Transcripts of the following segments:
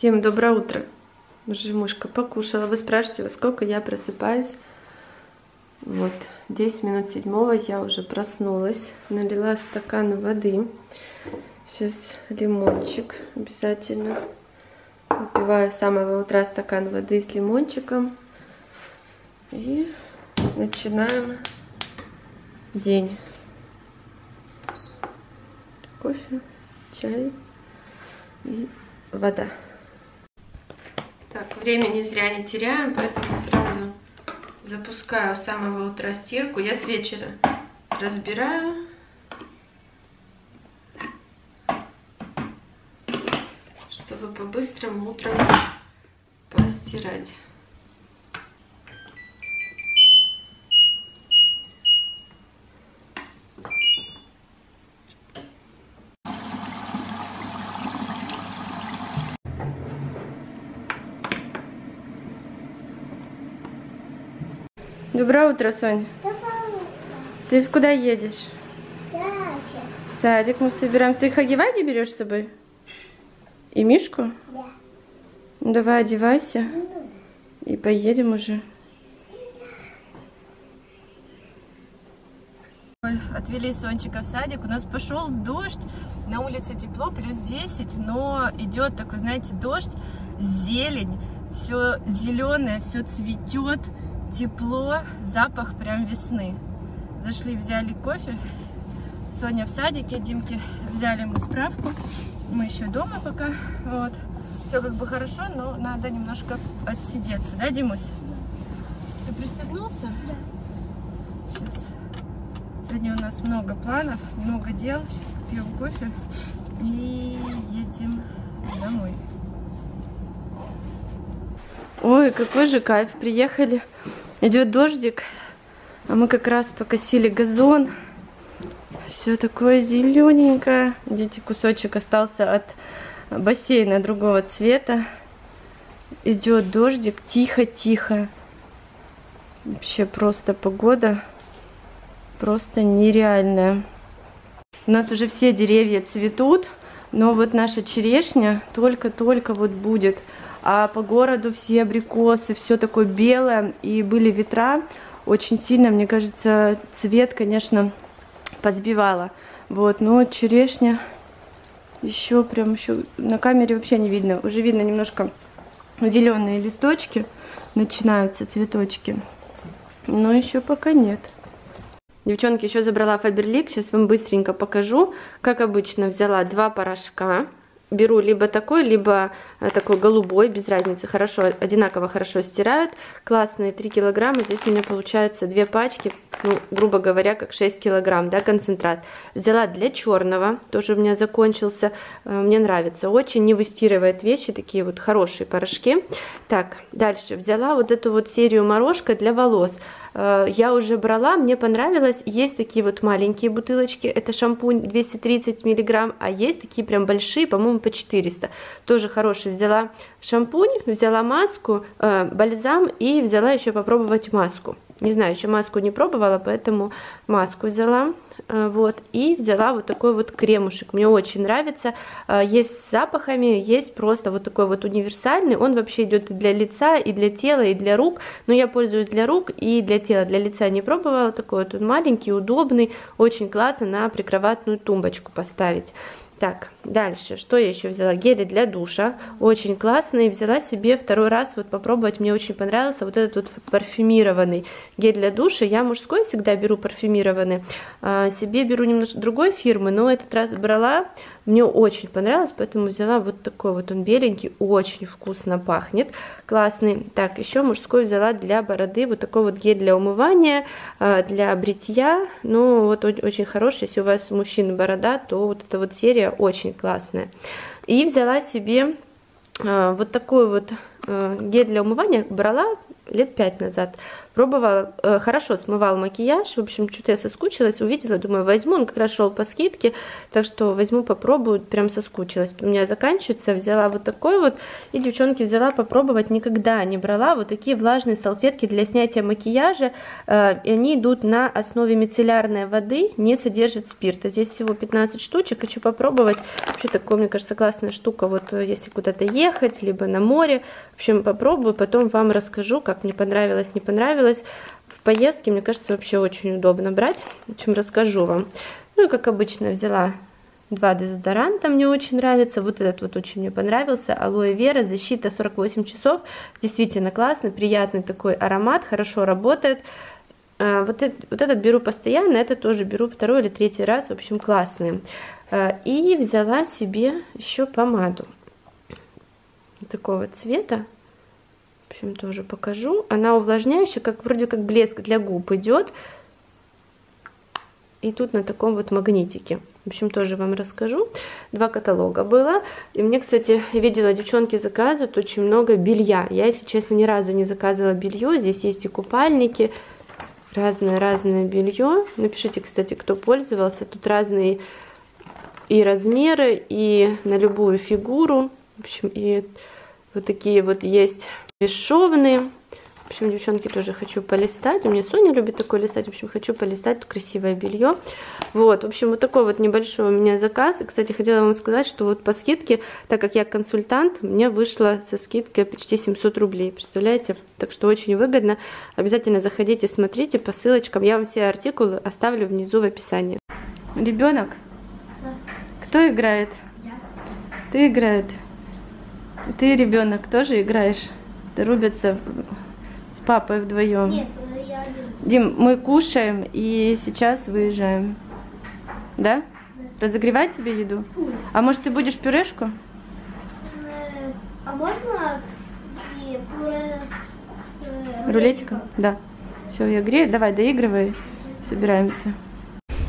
Всем доброе утро. Уже мышка покушала. Вы спрашиваете, во сколько я просыпаюсь? Вот, 10 минут седьмого я уже проснулась. Налила стакан воды. Сейчас лимончик обязательно. Выпиваю с самого утра стакан воды с лимончиком. И начинаем день. Кофе, чай и вода. Так, времени зря не теряем, поэтому сразу запускаю с самого утра стирку. Я с вечера разбираю. Чтобы по-быстрому утром постирать. Доброе утро, Соня. Доброе утро. Ты куда едешь? В садик мы собираем. Ты Хагиваги берешь с собой? И Мишку? Да. Ну, давай одевайся и поедем уже. Отвели Сончика в садик, у нас пошел дождь, на улице тепло, плюс 10, но идет такой, знаете, дождь, зелень, все зеленое, все цветет, тепло, запах прям весны. Зашли, взяли кофе, Соня в садике, Димке взяли мы справку, мы еще дома пока, вот. Все как бы хорошо, но надо немножко отсидеться, да, Димусь? Ты пристегнулся? Да. Сейчас. Сегодня у нас много планов, много дел. Сейчас попьем кофе и едем домой. Ой, какой же кайф, приехали. Идет дождик, а мы как раз покосили газон. Все такое зелененькое. Видите, кусочек остался от бассейна другого цвета. Идет дождик, тихо-тихо. Вообще просто погода просто нереальная. У нас уже все деревья цветут, но вот наша черешня только-только вот будет. А по городу все абрикосы, все такое белое, и были ветра очень сильно, мне кажется, цвет, конечно, позбивала. Вот, но черешня еще прям еще на камере вообще не видно. Уже видно немножко зеленые листочки, начинаются цветочки. Но еще пока нет. Девчонки, еще забрала Фаберлик, сейчас вам быстренько покажу. Как обычно, взяла два порошка. Беру либо такой, либо такой голубой, без разницы, хорошо, одинаково хорошо стирают. Классные 3 килограмма, здесь у меня получается две пачки, ну, грубо говоря, как 6 килограмм, да, концентрат. Взяла для черного, тоже у меня закончился, мне нравится, очень не выстирывает вещи, такие вот хорошие порошки. Так, дальше, взяла вот эту вот серию морожка для волос я уже брала, мне понравилось. Есть такие вот маленькие бутылочки, это шампунь 230 миллиграмм, а есть такие прям большие, по-моему, по 400. Тоже хороший. Взяла шампунь, взяла маску, э, бальзам и взяла еще попробовать маску. Не знаю, еще маску не пробовала, поэтому маску взяла. Вот, и взяла вот такой вот кремушек, мне очень нравится, есть с запахами, есть просто вот такой вот универсальный, он вообще идет и для лица, и для тела, и для рук, но я пользуюсь для рук и для тела, для лица не пробовала, такой вот он маленький, удобный, очень классно на прикроватную тумбочку поставить. Так, дальше, что я еще взяла? Гели для душа, очень классные, взяла себе второй раз вот попробовать, мне очень понравился вот этот вот парфюмированный гель для душа, я мужской всегда беру парфюмированный, а, себе беру немножко другой фирмы, но этот раз брала, мне очень понравилось, поэтому взяла вот такой вот, он беленький, очень вкусно пахнет, классный. Так, еще мужской взяла для бороды вот такой вот гель для умывания, а, для бритья, ну вот очень хороший, если у вас мужчина борода, то вот эта вот серия очень классная. И взяла себе а, вот такой вот а, гель для умывания, брала лет пять назад. Пробовала, э, хорошо смывал макияж, в общем, что-то я соскучилась, увидела, думаю, возьму, он как раз шел по скидке, так что возьму, попробую, прям соскучилась. У меня заканчивается, взяла вот такой вот, и, девчонки, взяла попробовать, никогда не брала вот такие влажные салфетки для снятия макияжа, э, и они идут на основе мицеллярной воды, не содержат спирта. Здесь всего 15 штучек, хочу попробовать, вообще такое, мне кажется, классная штука, вот э, если куда-то ехать, либо на море, в общем, попробую, потом вам расскажу, как мне понравилось, не понравилось. В поездке, мне кажется, вообще очень удобно брать. В общем, расскажу вам. Ну и как обычно взяла два дезодоранта, мне очень нравится. Вот этот вот очень мне понравился. Алоэ Вера, защита 48 часов. Действительно классный, приятный такой аромат, хорошо работает. А, вот, этот, вот этот беру постоянно, это тоже беру второй или третий раз, в общем, классный. А, и взяла себе еще помаду такого цвета. В общем, тоже покажу. Она увлажняющая, как вроде как блеск для губ идет. И тут на таком вот магнитике. В общем, тоже вам расскажу. Два каталога было. И мне, кстати, видела, девчонки заказывают очень много белья. Я, если честно, ни разу не заказывала белье. Здесь есть и купальники, разное-разное белье. Напишите, кстати, кто пользовался. Тут разные и размеры, и на любую фигуру. В общем, и вот такие вот есть бесшовные. В общем, девчонки, тоже хочу полистать. У меня Соня любит такое листать. В общем, хочу полистать красивое белье. Вот, в общем, вот такой вот небольшой у меня заказ. И, кстати, хотела вам сказать, что вот по скидке, так как я консультант, мне вышло со скидкой почти 700 рублей. Представляете? Так что очень выгодно. Обязательно заходите, смотрите по ссылочкам. Я вам все артикулы оставлю внизу в описании. Ребенок? Кто играет? Я. Ты играет? Ты, ребенок, тоже играешь? Рубятся с папой вдвоем. Нет, я Дим, мы кушаем и сейчас выезжаем. Да? да. Разогревать тебе еду? А может ты будешь пюрешку? Э, а можно с, пюре с э, рулетиком? Да. Все, я грею. Давай, доигрывай. Собираемся.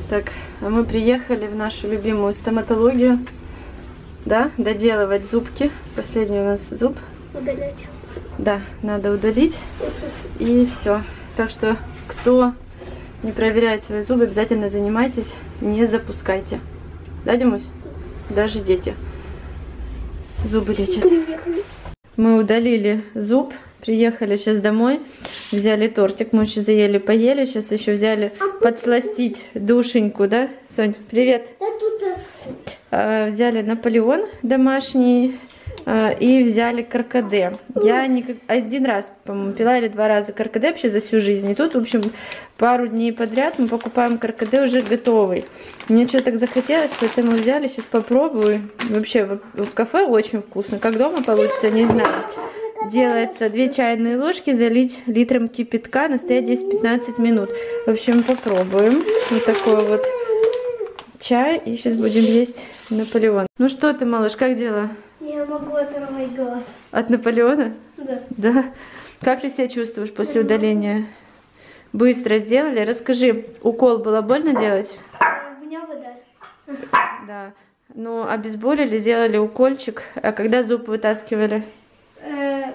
Так, а мы приехали в нашу любимую стоматологию. Да, доделывать зубки. Последний у нас зуб. Удалять. Да, надо удалить. И все. Так что, кто не проверяет свои зубы, обязательно занимайтесь, не запускайте. Да, Димусь? Даже дети. Зубы лечат. Мы удалили зуб, приехали сейчас домой, взяли тортик, мы еще заели, поели, сейчас еще взяли подсластить душеньку, да? Сонь, привет. А, взяли Наполеон домашний, а, и взяли каркаде. Я не, один раз, по-моему, пила или два раза каркаде вообще за всю жизнь. И тут, в общем, пару дней подряд мы покупаем каркаде уже готовый. Мне что-то так захотелось, поэтому взяли, сейчас попробую. Вообще, в, кафе очень вкусно. Как дома получится, не знаю. Делается 2 чайные ложки, залить литром кипятка, настоять 10-15 минут. В общем, попробуем. Вот такой вот чай. И сейчас будем есть Наполеон. Ну что ты, малыш, как дела? Я могу оторвать глаз. От Наполеона? Да. Да. Как ты себя чувствуешь после удаления? Быстро сделали. Расскажи, укол было больно делать? У меня вода. Да. Ну, обезболили, сделали укольчик. А когда зуб вытаскивали? Э,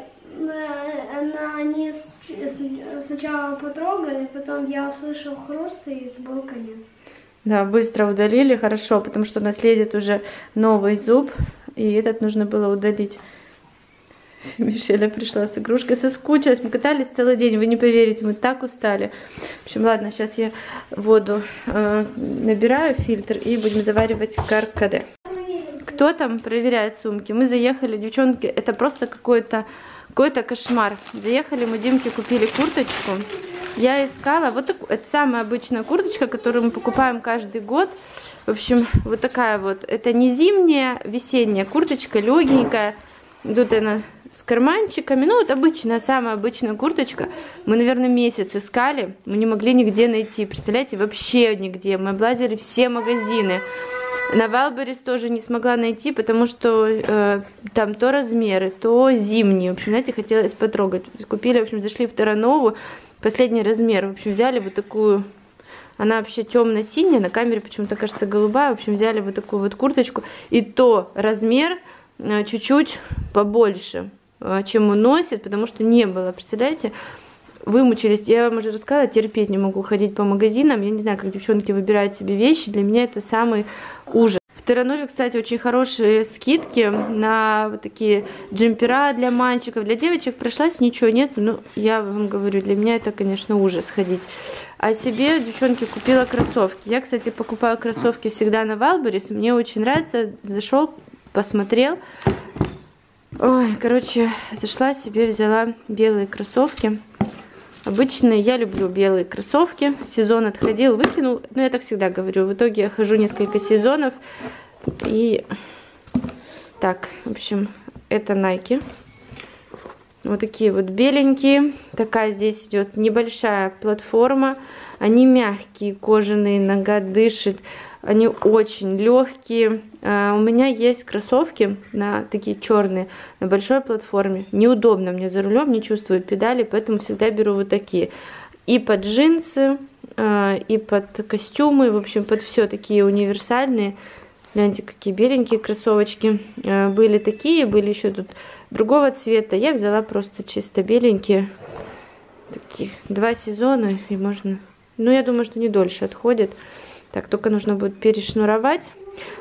они сначала потрогали, потом я услышал хруст и был конец. Да, быстро удалили, хорошо, потому что у нас лезет уже новый зуб и этот нужно было удалить. Мишеля пришла с игрушкой, соскучилась, мы катались целый день, вы не поверите, мы так устали. В общем, ладно, сейчас я воду э, набираю, фильтр, и будем заваривать каркаде. Кто там проверяет сумки? Мы заехали, девчонки, это просто какой-то какой-то кошмар. Заехали, мы Димке купили курточку. Я искала, вот такую, это самая обычная курточка, которую мы покупаем каждый год. В общем, вот такая вот. Это не зимняя, весенняя курточка, легенькая. Тут она с карманчиками. Ну, вот обычная, самая обычная курточка. Мы, наверное, месяц искали. Мы не могли нигде найти. Представляете, вообще нигде. Мы облазили все магазины. На Валберис тоже не смогла найти, потому что э, там то размеры, то зимние. В общем, знаете, хотелось потрогать. Купили, в общем, зашли в Таранову. Последний размер. В общем, взяли вот такую она вообще темно-синяя, на камере почему-то кажется голубая. В общем, взяли вот такую вот курточку. И то размер э, чуть-чуть побольше, э, чем он носит, потому что не было, представляете? Вымучились. Я вам уже рассказала, терпеть не могу ходить по магазинам. Я не знаю, как девчонки выбирают себе вещи. Для меня это самый ужас. В Терранове, кстати, очень хорошие скидки на вот такие джемпера для мальчиков. Для девочек прошлась, ничего нет. Но я вам говорю, для меня это, конечно, ужас ходить. А себе, девчонки, купила кроссовки. Я, кстати, покупаю кроссовки всегда на Валберис. Мне очень нравится. Зашел, посмотрел. Ой, короче, зашла себе, взяла белые кроссовки. Обычные, я люблю белые кроссовки. Сезон отходил, выкинул. Но я так всегда говорю. В итоге я хожу несколько сезонов. И так, в общем, это Nike. Вот такие вот беленькие. Такая здесь идет небольшая платформа. Они мягкие, кожаные, нога дышит. Они очень легкие. А, у меня есть кроссовки на такие черные, на большой платформе. Неудобно мне за рулем, не чувствую педали, поэтому всегда беру вот такие. И под джинсы, а, и под костюмы, в общем, под все такие универсальные. Гляньте, какие беленькие кроссовочки. А, были такие, были еще тут другого цвета. Я взяла просто чисто беленькие. Такие два сезона, и можно... Ну, я думаю, что не дольше отходят. Так, только нужно будет перешнуровать.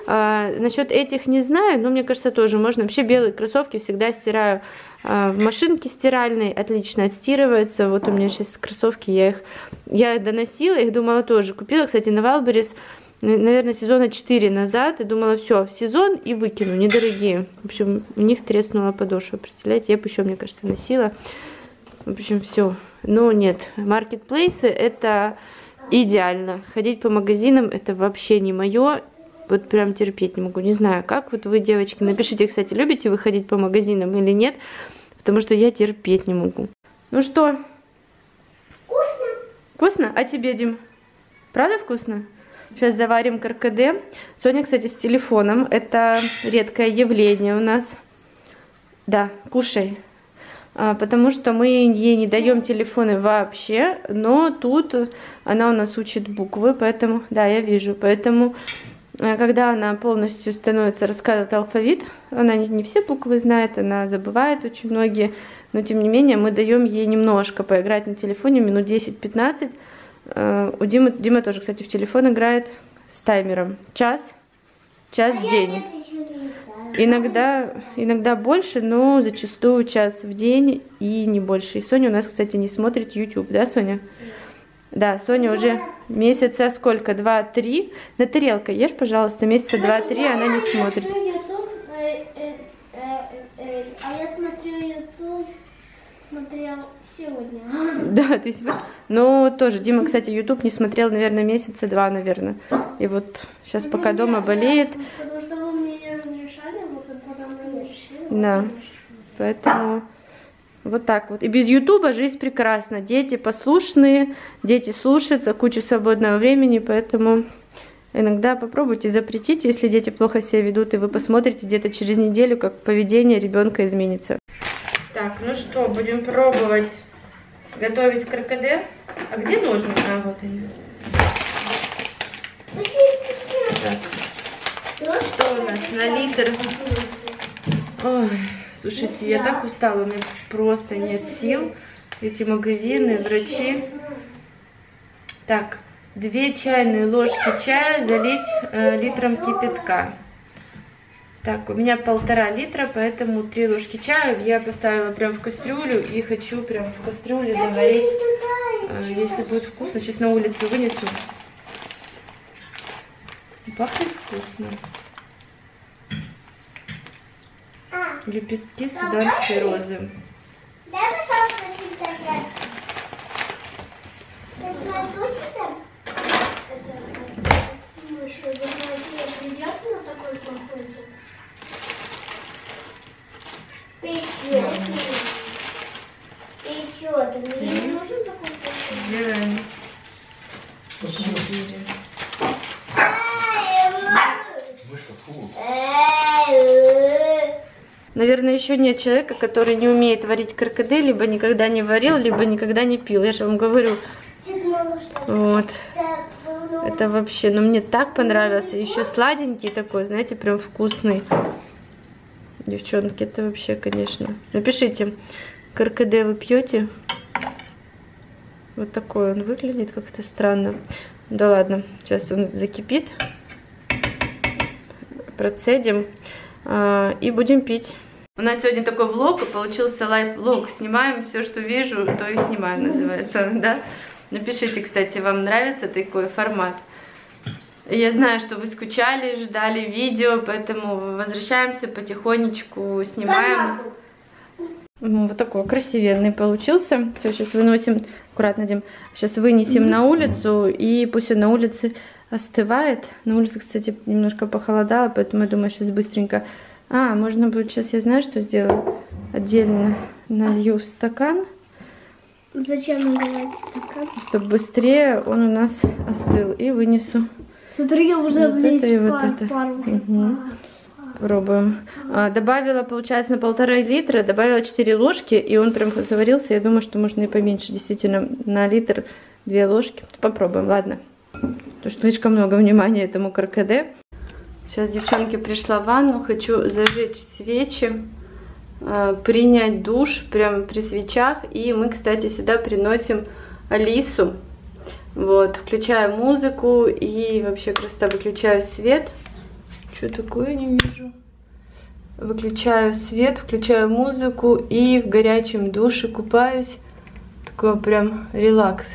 А, насчет этих не знаю, но мне кажется тоже можно. Вообще белые кроссовки всегда стираю а, в машинке стиральной, отлично отстирываются. Вот у меня сейчас кроссовки, я их я доносила, их думала тоже. Купила, кстати, на Валберис, наверное, сезона 4 назад. И думала, все, в сезон и выкину, недорогие. В общем, у них треснула подошва, представляете? Я бы еще, мне кажется, носила. В общем, все. Но нет, маркетплейсы это идеально. Ходить по магазинам это вообще не мое. Вот прям терпеть не могу. Не знаю, как вот вы, девочки, напишите, кстати, любите вы ходить по магазинам или нет. Потому что я терпеть не могу. Ну что? Вкусно. Вкусно? А тебе, Дим? Правда вкусно? Сейчас заварим каркаде. Соня, кстати, с телефоном. Это редкое явление у нас. Да, кушай. А, потому что мы ей не даем телефоны вообще, но тут она у нас учит буквы, поэтому, да, я вижу, поэтому, а, когда она полностью становится рассказывать алфавит, она не, все буквы знает, она забывает очень многие, но тем не менее мы даем ей немножко поиграть на телефоне, минут 10-15. А, у Димы, Дима тоже, кстати, в телефон играет с таймером. Час, час в день. Иногда, иногда больше, но зачастую час в день и не больше. И Соня у нас, кстати, не смотрит YouTube, да, Соня? Да, Соня уже месяца сколько? Два-три. На тарелке ешь, пожалуйста, месяца два-три она не смотрит. А я смотрю YouTube, смотрел сегодня. Да, ты сегодня. Ну, тоже, Дима, кстати, YouTube не смотрел, наверное, месяца два, наверное. И вот сейчас пока дома болеет. Потому что вы мне не разрешали, вот потом вы решили. Да, поэтому вот так вот. И без Ютуба жизнь прекрасна. Дети послушные, дети слушаются, куча свободного времени, поэтому иногда попробуйте запретить, если дети плохо себя ведут, и вы посмотрите где-то через неделю, как поведение ребенка изменится. Так, ну что, будем пробовать готовить крокоде. А где ножницы? А, вот они. Так. Что у нас на литр? Ой, слушайте, я так устала, у меня просто нет сил. Эти магазины, врачи. Так, две чайные ложки чая залить э, литром кипятка. Так, у меня полтора литра, поэтому три ложки чая я поставила прям в кастрюлю и хочу прям в кастрюле заварить. Э, если будет вкусно, сейчас на улицу вынесу. Пахнет вкусно. Лепестки суданской розы. Дай, пожалуйста, секретарь. Сейчас найду тебя. Это, думаешь, что захватила придет на такой плохой еще нет человека, который не умеет варить каркаде, либо никогда не варил, либо никогда не пил. Я же вам говорю, вот. Это вообще, ну мне так понравился. Еще сладенький такой, знаете, прям вкусный. Девчонки, это вообще, конечно. Напишите, каркаде вы пьете? Вот такой он выглядит как-то странно. Да ладно, сейчас он закипит. Процедим э, и будем пить. У нас сегодня такой влог, получился лайв-влог. Снимаем все, что вижу, то и снимаю, называется, да? Напишите, кстати, вам нравится такой формат. Я знаю, что вы скучали, ждали видео, поэтому возвращаемся потихонечку, снимаем. Вот такой красивенный получился. Все, сейчас выносим, аккуратно, Дим. Сейчас вынесем на улицу, и пусть он на улице остывает. На улице, кстати, немножко похолодало, поэтому я думаю, сейчас быстренько а, можно будет, сейчас я знаю, что сделаю. Отдельно налью в стакан. Зачем наливать стакан? Чтобы быстрее он у нас остыл. И вынесу. Смотри, я уже вот это и вот это. Угу. Пробуем. А, добавила, получается, на полтора литра, добавила 4 ложки, и он прям заварился. Я думаю, что можно и поменьше, действительно, на литр 2 ложки. Попробуем, ладно. Потому что слишком много внимания этому каркаде. Сейчас, девчонки, пришла в ванну, хочу зажечь свечи, э, принять душ прямо при свечах. И мы, кстати, сюда приносим Алису. Вот, включаю музыку и вообще просто выключаю свет. Что такое, не вижу. Выключаю свет, включаю музыку и в горячем душе купаюсь. Такой прям релакс.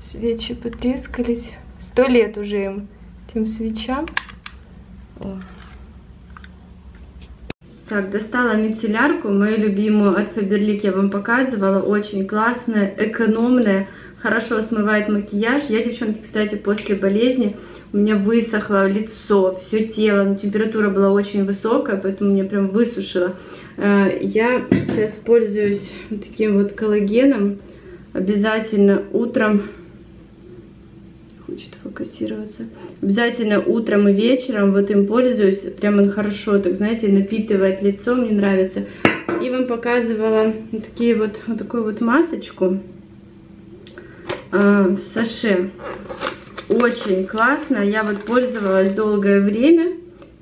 Свечи потрескались. Сто лет уже им этим свечам. О. Так, достала мицеллярку, мою любимую от Faberlic я вам показывала. Очень классная, экономная, хорошо смывает макияж. Я, девчонки, кстати, после болезни у меня высохло лицо, все тело, температура была очень высокая, поэтому меня прям высушило. Э, я сейчас пользуюсь таким вот коллагеном. Обязательно утром хочет фокусироваться. Обязательно утром и вечером вот им пользуюсь. Прям он хорошо, так знаете, напитывает лицо, мне нравится. И вам показывала вот такие вот, вот такую вот масочку э, в саше. Очень классно. Я вот пользовалась долгое время.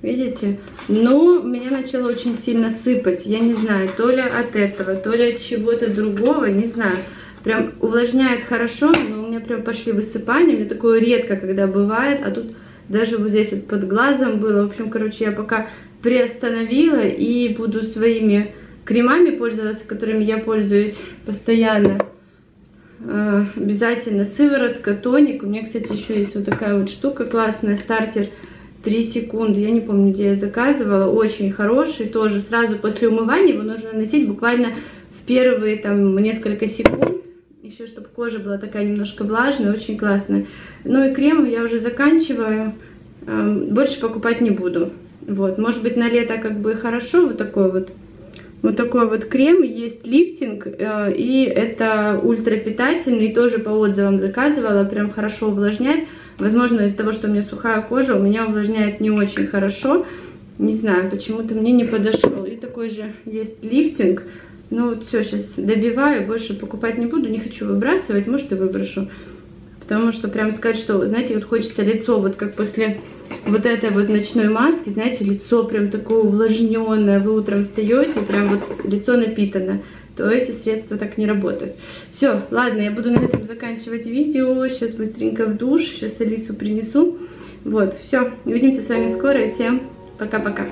Видите? Но меня начало очень сильно сыпать. Я не знаю, то ли от этого, то ли от чего-то другого, не знаю. Прям увлажняет хорошо, но прям пошли высыпания. Мне такое редко, когда бывает, а тут даже вот здесь вот под глазом было. В общем, короче, я пока приостановила и буду своими кремами пользоваться, которыми я пользуюсь постоянно. Э, обязательно сыворотка, тоник. У меня, кстати, еще есть вот такая вот штука классная, стартер 3 секунды. Я не помню, где я заказывала. Очень хороший, тоже сразу после умывания его нужно носить буквально в первые там несколько секунд еще чтобы кожа была такая немножко влажная, очень классная. Ну и крем я уже заканчиваю, эм, больше покупать не буду. Вот, может быть на лето как бы хорошо, вот такой вот, вот такой вот крем, есть лифтинг, э, и это ультрапитательный, тоже по отзывам заказывала, прям хорошо увлажняет. Возможно, из-за того, что у меня сухая кожа, у меня увлажняет не очень хорошо. Не знаю, почему-то мне не подошел. И такой же есть лифтинг, ну вот все, сейчас добиваю, больше покупать не буду, не хочу выбрасывать, может и выброшу. Потому что прям сказать, что, знаете, вот хочется лицо, вот как после вот этой вот ночной маски, знаете, лицо прям такое увлажненное, вы утром встаете, прям вот лицо напитано, то эти средства так не работают. Все, ладно, я буду на этом заканчивать видео, сейчас быстренько в душ, сейчас Алису принесу. Вот, все, увидимся с вами скоро, всем пока-пока.